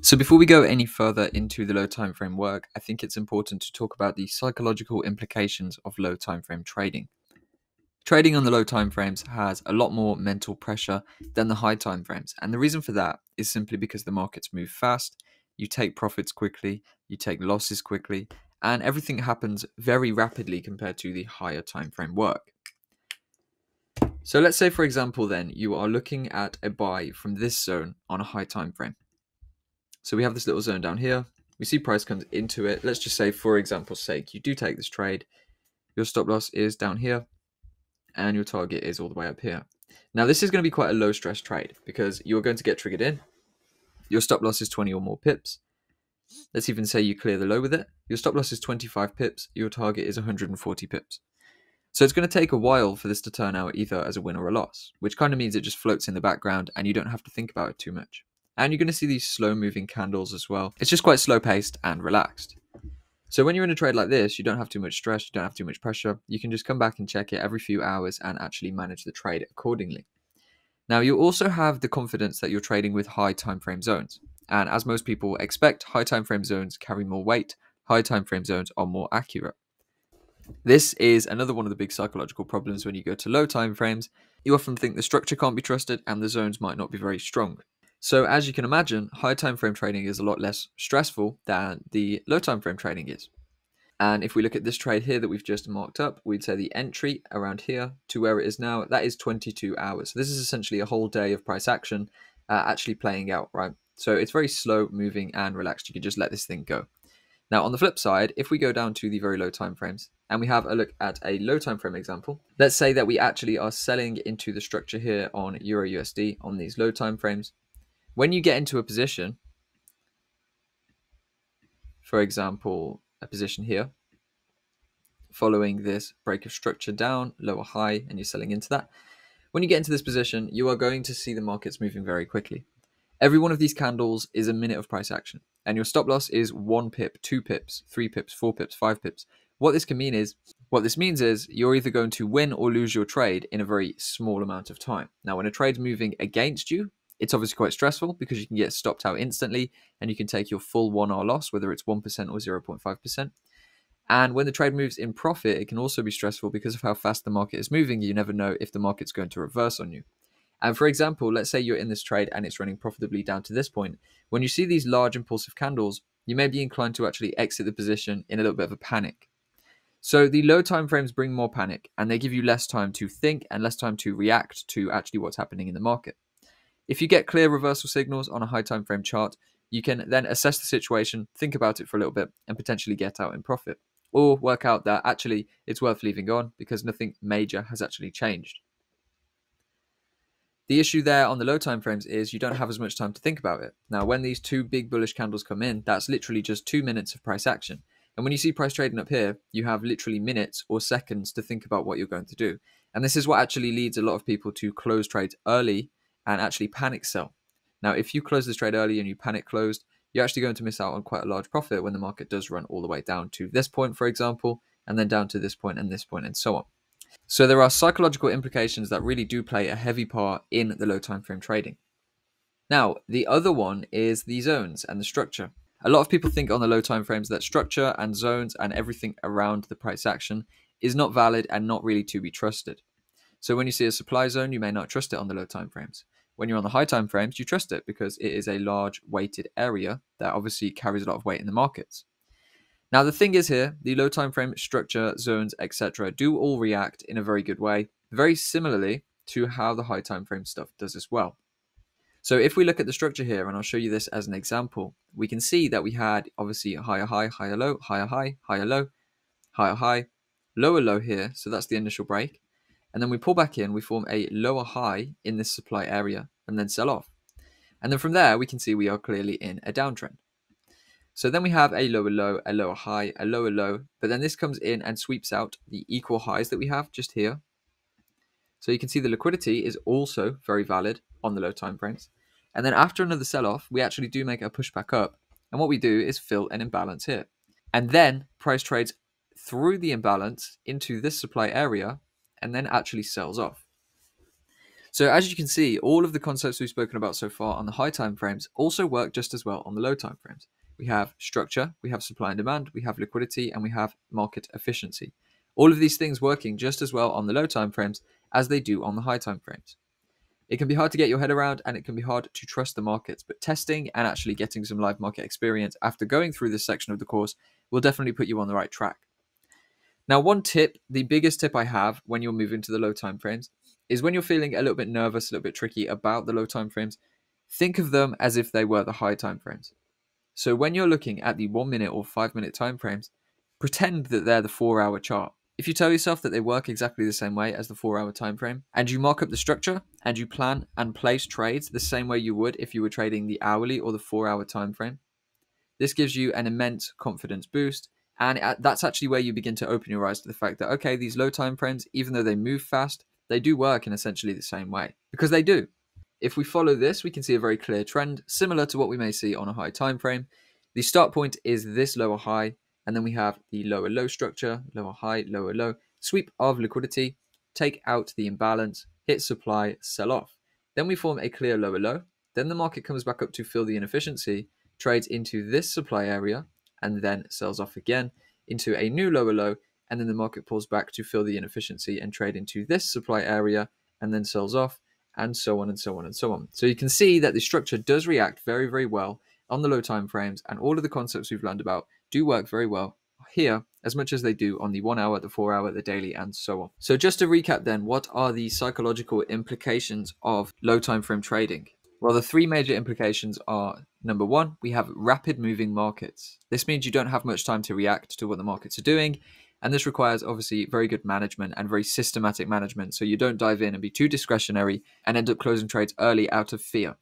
So before we go any further into the low time frame work, I think it's important to talk about the psychological implications of low time frame trading. Trading on the low time frames has a lot more mental pressure than the high time frames, and the reason for that is simply because the markets move fast, you take profits quickly, you take losses quickly, and everything happens very rapidly compared to the higher time frame work. So let's say for example then you are looking at a buy from this zone on a high time frame. So we have this little zone down here. We see price comes into it. Let's just say, for example's sake, you do take this trade. Your stop loss is down here, and your target is all the way up here. Now, this is going to be quite a low stress trade because you're going to get triggered in. Your stop loss is 20 or more pips. Let's even say you clear the low with it. Your stop loss is 25 pips. Your target is 140 pips. So it's going to take a while for this to turn out either as a win or a loss, which kind of means it just floats in the background and you don't have to think about it too much. And you're going to see these slow moving candles as well. It's just quite slow paced and relaxed. So when you're in a trade like this, you don't have too much stress, you don't have too much pressure. You can just come back and check it every few hours and actually manage the trade accordingly. Now you also have the confidence that you're trading with high time frame zones. And as most people expect, high time frame zones carry more weight, high time frame zones are more accurate. This is another one of the big psychological problems when you go to low time frames. You often think the structure can't be trusted and the zones might not be very strong. So as you can imagine, high time frame trading is a lot less stressful than the low time frame trading is. And if we look at this trade here that we've just marked up, we'd say the entry around here to where it is now, that is 22 hours. So this is essentially a whole day of price action uh, actually playing out, right? So it's very slow moving and relaxed. You can just let this thing go. Now on the flip side, if we go down to the very low time frames and we have a look at a low time frame example, let's say that we actually are selling into the structure here on Euro USD on these low time frames when you get into a position, for example, a position here, following this break of structure down, lower high, and you're selling into that, when you get into this position, you are going to see the markets moving very quickly. Every one of these candles is a minute of price action, and your stop loss is one pip, two pips, three pips, four pips, five pips. What this can mean is, what this means is you're either going to win or lose your trade in a very small amount of time. Now, when a trade's moving against you, it's obviously quite stressful because you can get stopped out instantly and you can take your full 1R loss, whether it's 1% or 0.5%. And when the trade moves in profit, it can also be stressful because of how fast the market is moving. You never know if the market's going to reverse on you. And for example, let's say you're in this trade and it's running profitably down to this point. When you see these large impulsive candles, you may be inclined to actually exit the position in a little bit of a panic. So the low time frames bring more panic and they give you less time to think and less time to react to actually what's happening in the market. If you get clear reversal signals on a high time frame chart, you can then assess the situation, think about it for a little bit, and potentially get out in profit. Or work out that actually it's worth leaving on because nothing major has actually changed. The issue there on the low time frames is you don't have as much time to think about it. Now, when these two big bullish candles come in, that's literally just two minutes of price action. And when you see price trading up here, you have literally minutes or seconds to think about what you're going to do. And this is what actually leads a lot of people to close trades early and actually panic sell. Now, if you close this trade early and you panic closed, you're actually going to miss out on quite a large profit when the market does run all the way down to this point, for example, and then down to this point and this point and so on. So there are psychological implications that really do play a heavy part in the low time frame trading. Now, the other one is the zones and the structure. A lot of people think on the low time frames that structure and zones and everything around the price action is not valid and not really to be trusted. So when you see a supply zone, you may not trust it on the low time frames. When you're on the high time frames, you trust it because it is a large weighted area that obviously carries a lot of weight in the markets. Now the thing is here, the low time frame structure, zones, etc. do all react in a very good way, very similarly to how the high time frame stuff does as well. So if we look at the structure here, and I'll show you this as an example, we can see that we had obviously higher high, higher low, higher high, higher low, higher high, lower low here. So that's the initial break and then we pull back in, we form a lower high in this supply area and then sell off. And then from there, we can see we are clearly in a downtrend. So then we have a lower low, a lower high, a lower low, but then this comes in and sweeps out the equal highs that we have just here. So you can see the liquidity is also very valid on the low time frames. And then after another sell-off, we actually do make a push back up. And what we do is fill an imbalance here. And then price trades through the imbalance into this supply area and then actually sells off. So as you can see, all of the concepts we've spoken about so far on the high time frames also work just as well on the low time frames. We have structure, we have supply and demand, we have liquidity, and we have market efficiency. All of these things working just as well on the low time frames as they do on the high time frames. It can be hard to get your head around and it can be hard to trust the markets, but testing and actually getting some live market experience after going through this section of the course will definitely put you on the right track. Now, one tip, the biggest tip I have when you're moving to the low time frames, is when you're feeling a little bit nervous, a little bit tricky about the low time frames, think of them as if they were the high time frames. So when you're looking at the one minute or five minute time frames, pretend that they're the four hour chart. If you tell yourself that they work exactly the same way as the 4-hour time frame, and you mark up the structure and you plan and place trades the same way you would if you were trading the hourly or the 4-hour time frame, this gives you an immense confidence boost and uh, that's actually where you begin to open your eyes to the fact that okay, these low time frames, even though they move fast, they do work in essentially the same way because they do. If we follow this, we can see a very clear trend similar to what we may see on a high time frame. The start point is this lower high and then we have the lower low structure, lower high, lower low, sweep of liquidity, take out the imbalance, hit supply, sell off. Then we form a clear lower low. Then the market comes back up to fill the inefficiency, trades into this supply area, and then sells off again into a new lower low. And then the market pulls back to fill the inefficiency and trade into this supply area and then sells off, and so on and so on and so on. So you can see that the structure does react very, very well on the low time frames, and all of the concepts we've learned about do work very well here as much as they do on the one hour, the four hour, the daily, and so on. So, just to recap, then, what are the psychological implications of low time frame trading? Well, the three major implications are number one, we have rapid moving markets. This means you don't have much time to react to what the markets are doing. And this requires obviously very good management and very systematic management. So you don't dive in and be too discretionary and end up closing trades early out of fear.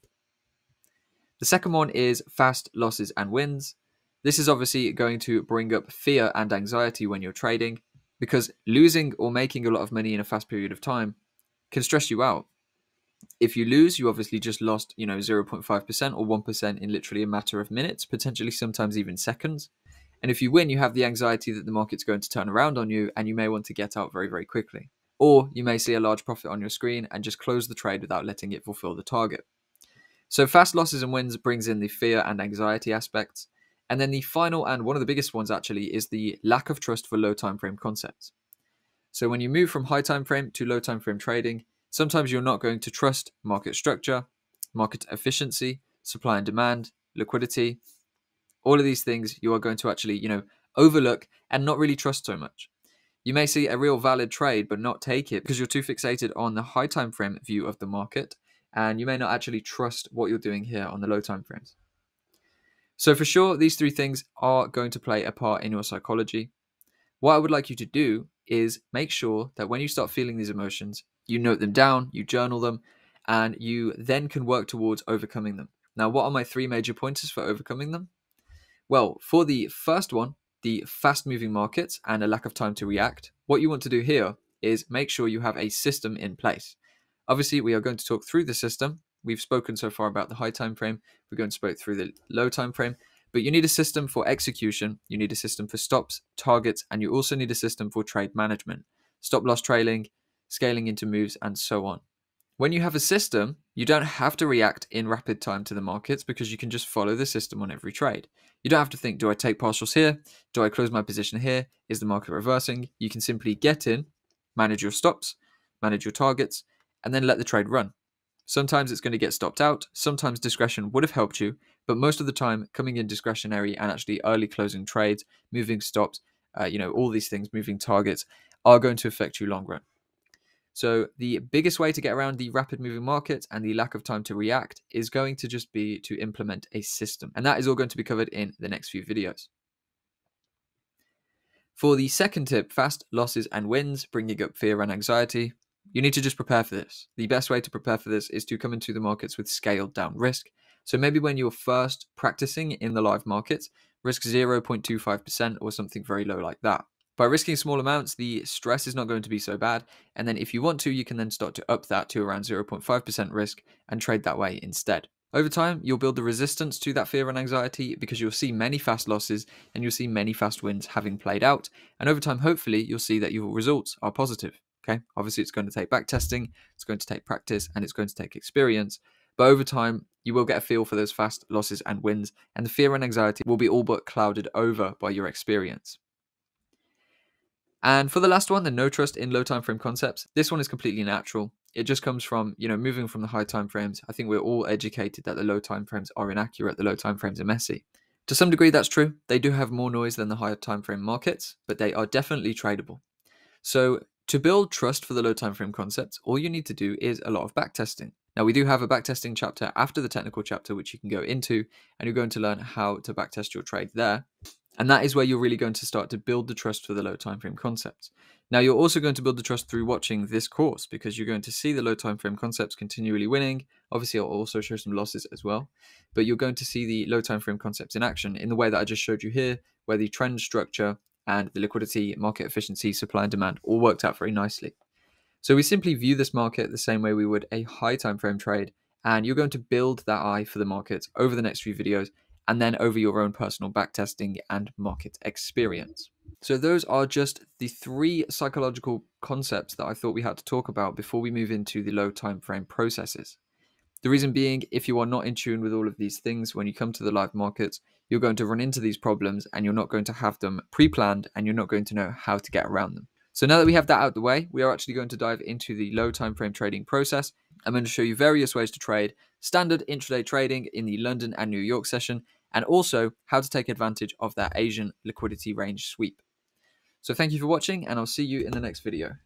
The second one is fast losses and wins. This is obviously going to bring up fear and anxiety when you're trading because losing or making a lot of money in a fast period of time can stress you out. If you lose, you obviously just lost, you know, 0.5% or 1% in literally a matter of minutes, potentially sometimes even seconds. And if you win, you have the anxiety that the market's going to turn around on you and you may want to get out very, very quickly. Or you may see a large profit on your screen and just close the trade without letting it fulfill the target. So fast losses and wins brings in the fear and anxiety aspects. And then the final and one of the biggest ones actually is the lack of trust for low time frame concepts. So when you move from high time frame to low time frame trading, sometimes you're not going to trust market structure, market efficiency, supply and demand, liquidity. All of these things you are going to actually, you know, overlook and not really trust so much. You may see a real valid trade but not take it because you're too fixated on the high time frame view of the market and you may not actually trust what you're doing here on the low time frames. So, for sure, these three things are going to play a part in your psychology. What I would like you to do is make sure that when you start feeling these emotions, you note them down, you journal them, and you then can work towards overcoming them. Now, what are my three major pointers for overcoming them? Well, for the first one, the fast moving markets and a lack of time to react, what you want to do here is make sure you have a system in place. Obviously, we are going to talk through the system We've spoken so far about the high time frame. We're going to speak through the low time frame. But you need a system for execution, you need a system for stops, targets, and you also need a system for trade management, stop loss trailing, scaling into moves, and so on. When you have a system, you don't have to react in rapid time to the markets because you can just follow the system on every trade. You don't have to think, do I take partials here? Do I close my position here? Is the market reversing? You can simply get in, manage your stops, manage your targets, and then let the trade run. Sometimes it's going to get stopped out, sometimes discretion would have helped you, but most of the time, coming in discretionary and actually early closing trades, moving stops, uh, you know, all these things, moving targets, are going to affect you long run. So, the biggest way to get around the rapid moving market and the lack of time to react is going to just be to implement a system. And that is all going to be covered in the next few videos. For the second tip, fast losses and wins, bringing up fear and anxiety, you need to just prepare for this. The best way to prepare for this is to come into the markets with scaled down risk. So maybe when you're first practicing in the live markets, risk 0.25% or something very low like that. By risking small amounts, the stress is not going to be so bad. And then if you want to, you can then start to up that to around 0.5% risk and trade that way instead. Over time, you'll build the resistance to that fear and anxiety because you'll see many fast losses and you'll see many fast wins having played out. And over time, hopefully, you'll see that your results are positive Okay, obviously it's going to take back testing, it's going to take practice, and it's going to take experience. But over time, you will get a feel for those fast losses and wins, and the fear and anxiety will be all but clouded over by your experience. And for the last one, the no trust in low time frame concepts, this one is completely natural. It just comes from, you know, moving from the high time frames. I think we're all educated that the low time frames are inaccurate, the low time frames are messy. To some degree, that's true. They do have more noise than the higher time frame markets, but they are definitely tradable. So to build trust for the low time frame concepts, all you need to do is a lot of backtesting. Now, we do have a backtesting chapter after the technical chapter, which you can go into, and you're going to learn how to backtest your trade there. And that is where you're really going to start to build the trust for the low time frame concepts. Now, you're also going to build the trust through watching this course because you're going to see the low time frame concepts continually winning. Obviously, I'll also show some losses as well, but you're going to see the low time frame concepts in action in the way that I just showed you here, where the trend structure and the liquidity, market efficiency, supply and demand all worked out very nicely. So we simply view this market the same way we would a high time frame trade, and you're going to build that eye for the market over the next few videos and then over your own personal backtesting and market experience. So, those are just the three psychological concepts that I thought we had to talk about before we move into the low time frame processes. The reason being, if you are not in tune with all of these things when you come to the live markets, you're going to run into these problems and you're not going to have them pre planned and you're not going to know how to get around them. So, now that we have that out the way, we are actually going to dive into the low time frame trading process. I'm going to show you various ways to trade standard intraday trading in the London and New York session, and also how to take advantage of that Asian liquidity range sweep. So thank you for watching and I'll see you in the next video.